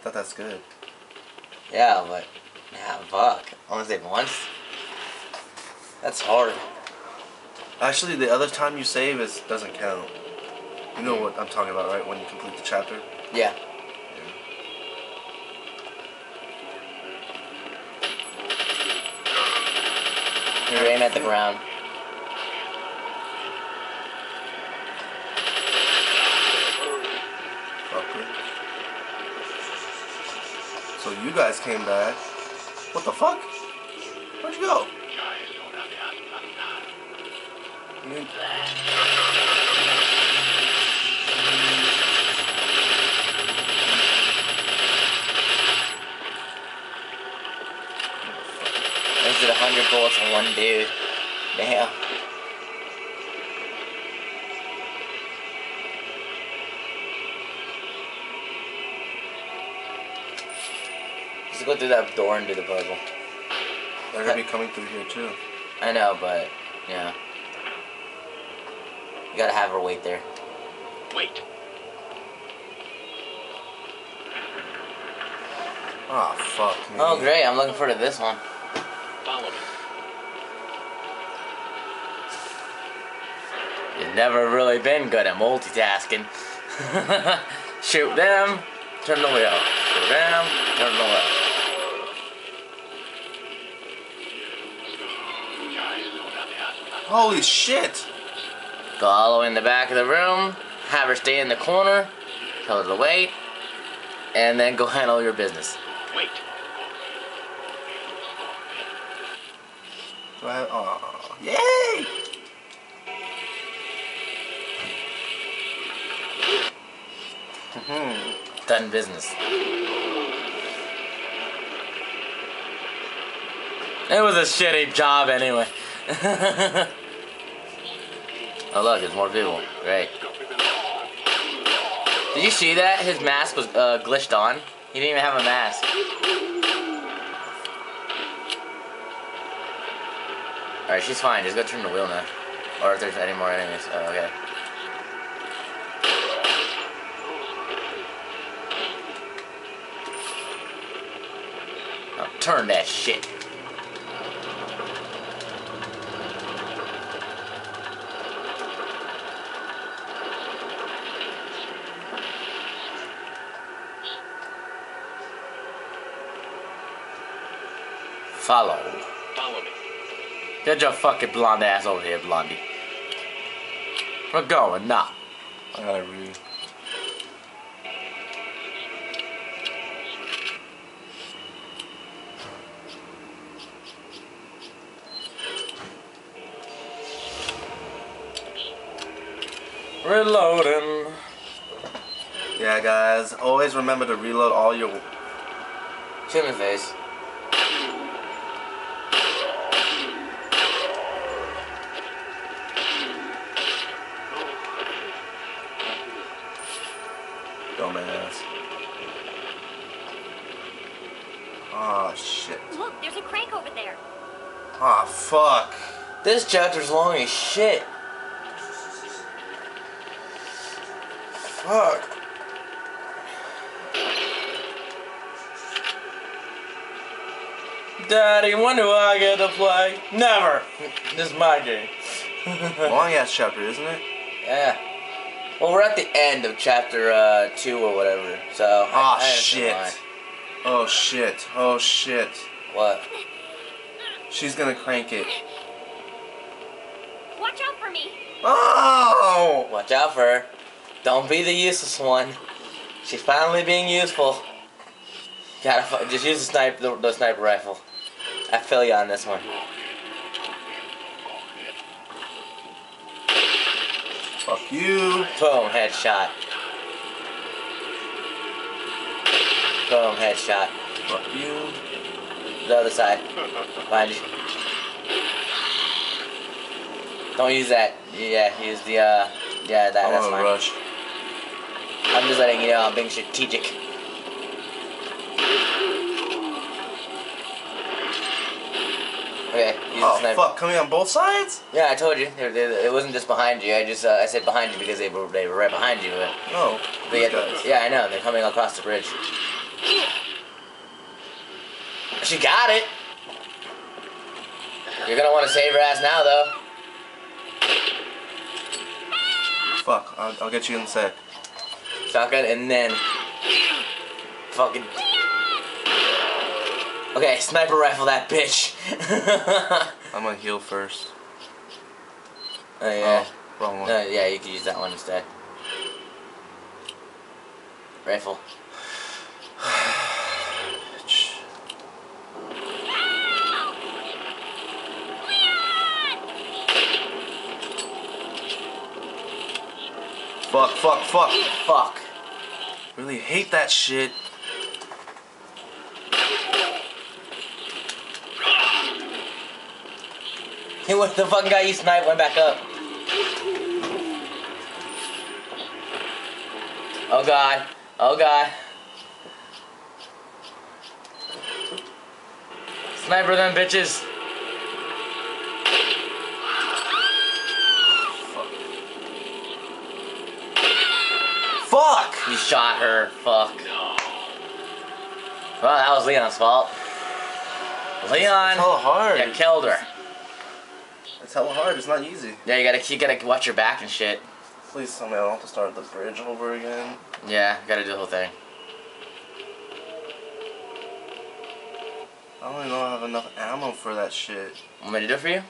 thought that's good. Yeah, but yeah, fuck. Only save once. That's hard. Actually, the other time you save is doesn't count. You know what I'm talking about, right? When you complete the chapter. Yeah. You aim at the ground. Fucker. So you guys came back. What the fuck? Where'd you go? You- is a hundred bullets on one dude. Damn. Just go through that door and do the puzzle. They're gonna be coming through here too. I know, but yeah. You gotta have her wait there. Wait. Ah, fuck me. Oh great, I'm looking forward to this one. Follow me. You've never really been good at multitasking. Shoot them, turn the wheel. Shoot them, turn the wheel. Holy shit! Go all the way in the back of the room, have her stay in the corner, tell her to wait, and then go handle your business. Wait. Do I have, oh, yay! Mhm. Done business. It was a shitty job anyway. oh look, there's more people. Great. Did you see that? His mask was uh, glitched on. He didn't even have a mask. Alright, she's fine. Just go turn the wheel now. Or if there's any more enemies. Oh, okay. Now turn that shit. Follow. Follow me. Get your fucking blonde ass over here, Blondie. We're going now. I gotta read. Reloading. Yeah, guys, always remember to reload all your. Shoot in the face. Dumbass. Ah, shit. Look, there's a crank over there. Ah, fuck. This chapter's long as shit. Fuck. Daddy, when do I get to play? Never. This is my game. Long ass chapter, isn't it? Yeah. Well, we're at the end of chapter uh, two or whatever, so. I- Ah, I shit. Oh, shit. Oh, shit. What? She's gonna crank it. Watch out for me. Oh! Watch out for her. Don't be the useless one. She's finally being useful. Gotta just use the sniper, the, the sniper rifle. I feel you on this one. Fuck you. Boom, headshot. Boom, headshot. Fuck you. The other side. Behind you. Don't use that. Yeah, use the, uh, yeah, that, that's fine. rush. I'm just letting you know I'm being strategic. Oh, fuck. Coming on both sides? Yeah, I told you. They- It wasn't just behind you. I just uh, I said behind you because they were they were right behind you. But No. they These had, guys. yeah, I know. They're coming across the bridge. She got it. You're gonna want to save her ass now, though. Fuck, I'll, I'll get you in a sec. Shotgun, and then fucking. Okay, sniper rifle that bitch. I'm gonna heal first. oh yeah. Oh, wrong one. Uh, yeah, you can use that one instead. Rifle. Fuck, fuck, fuck. Fuck. Really hate that shit. Hey, what the fucking guy you sniped went back up. Oh god. Oh god. Sniper them bitches. Fuck! Fuck! You shot her. Fuck. Well, that was Leon's fault. Leon. It's hella hard. You killed her. It's hella hard. It's not easy. Yeah, you gotta you gotta watch your back and shit. Please tell me I don't have to start the bridge over again. Yeah, gotta do the whole thing. I don't even know if I have enough ammo for that shit. Want me to do it for you?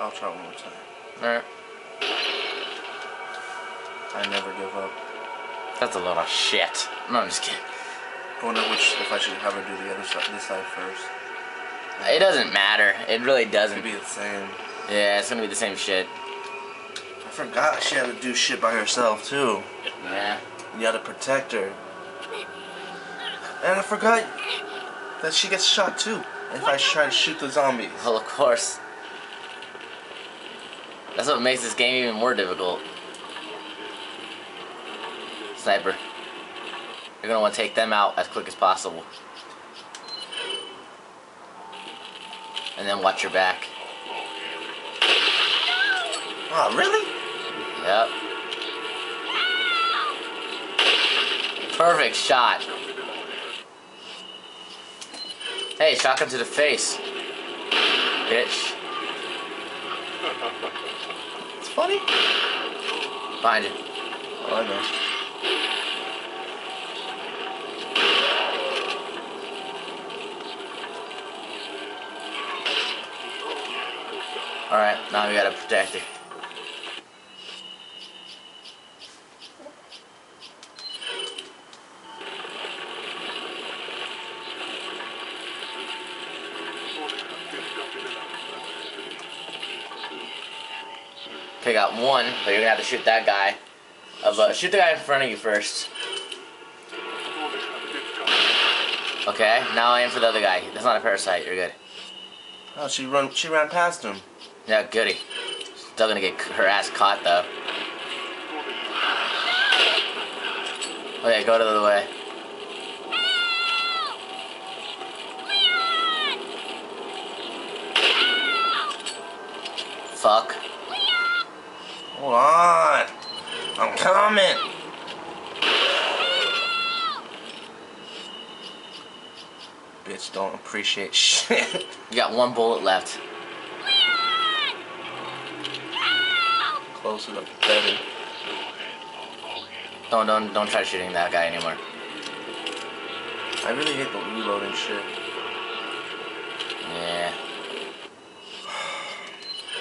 I'll try one more time. Alright. I never give up. That's a lot of shit. No, I'm just kidding. I wonder which if I should have her do the other side, this side first. It doesn't matter. It really doesn't. Be the same. Yeah, it's gonna be the same shit. I forgot she had to do shit by herself too. Yeah. You had to protect her. And I forgot that she gets shot too if I try to shoot the zombies. Well, of course. That's what makes this game even more difficult. Sniper. You're gonna want to take them out as quick as possible. And then watch your back. Oh, really? Yep. Perfect shot. Hey, shotgun to the face. Bitch. It's funny. Behind you. Oh, I now we gotta protect it. Okay, got one, but you're gonna have to shoot that guy. Of, uh, shoot the guy in front of you first. Okay, now I aim for the other guy. That's not a parasite, you're good. Oh, she run. She ran past him. Yeah, goody. Still gonna get her ass caught though. Okay, go the other way. Fuck. Hold on. I'm coming. Bitch, don't appreciate shit. You got one bullet left. Closer to better. Don't don't don't try shooting that guy anymore. I really hate the reloading shit. Yeah.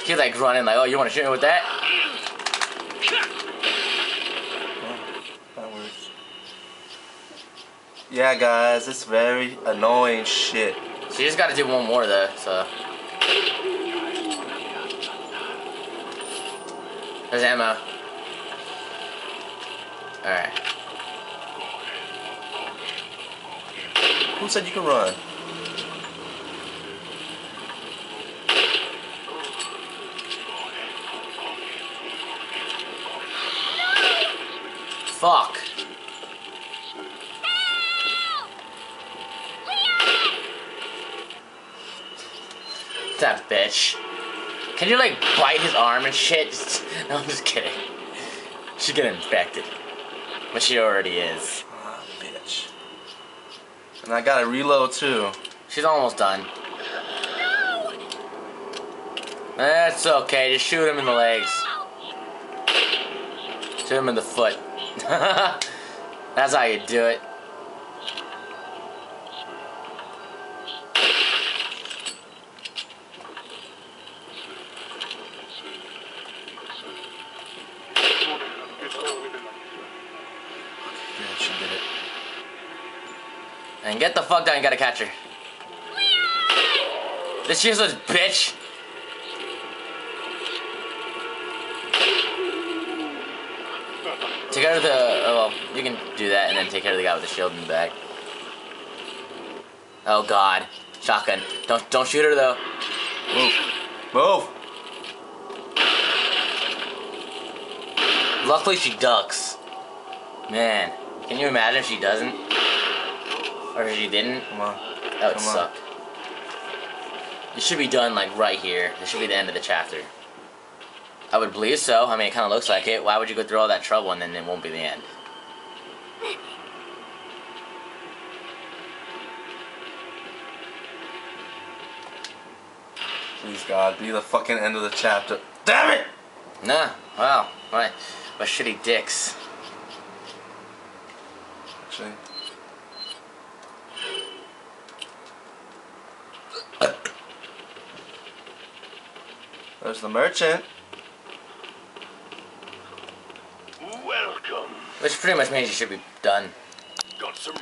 He's like running like, oh, you want to shoot me with that? That works. Yeah, guys, it's very annoying shit. So you just got to do one more though. So there's ammo. All right. Who said you can run? Fuck. That bitch. Can you like bite his arm and shit? Just, no, I'm just kidding. She's getting infected. But she already is. Ah, bitch. And I gotta reload too. She's almost done. No! That's okay. Just shoot him in the legs. Shoot him in the foot. That's how you do it. And get the fuck down. You gotta catch her. This useless bitch. Take out of the. Oh, well, you can do that and then take care of the guy with the shield in the back. Oh God, shotgun. Don't don't shoot her though. Move. Move. Luckily she ducks. Man, can you imagine if she doesn't? Or if she didn't? Come on. That would Come on. suck. It should be done like right here. This should be the end of the chapter. I would believe so. I mean, it kind of looks like it. Why would you go through all that trouble and then it won't be the end? Please God, be the fucking end of the chapter. Damn it! Nah. Wow. What? What shitty dicks. Actually. There's the merchant. Welcome. Which pretty much means you should be done. Got some